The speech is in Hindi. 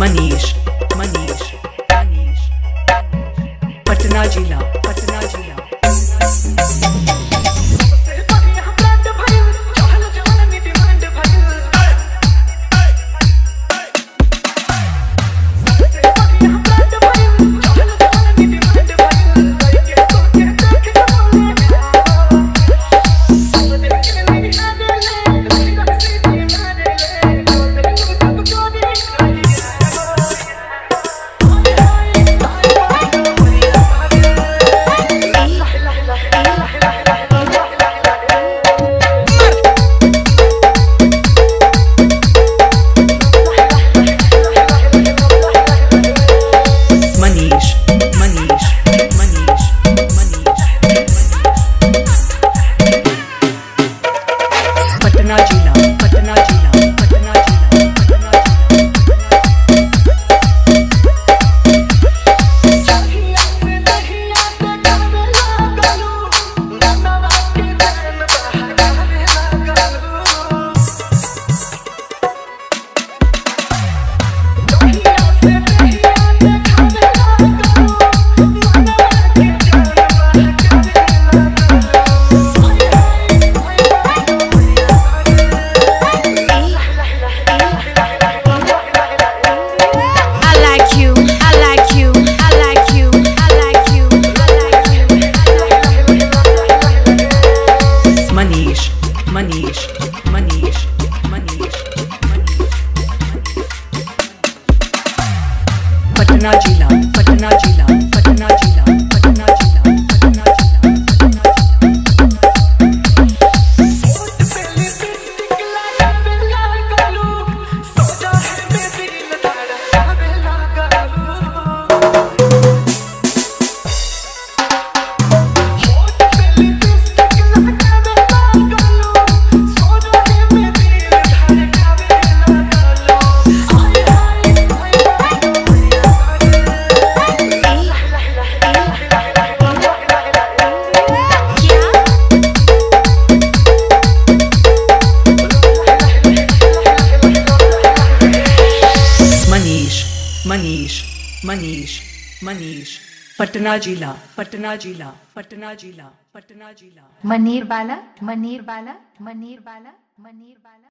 मनीष मनीष मनीष पटना जिला पटना जिला। पटना जिला पटना जिला पटना जिला। मनीष मनीष मनीष। पटना जिला पटना जिला पटना जिला पटना जिला। मनीर बाला मनीर बाला मनीर बाला मनीर बाला।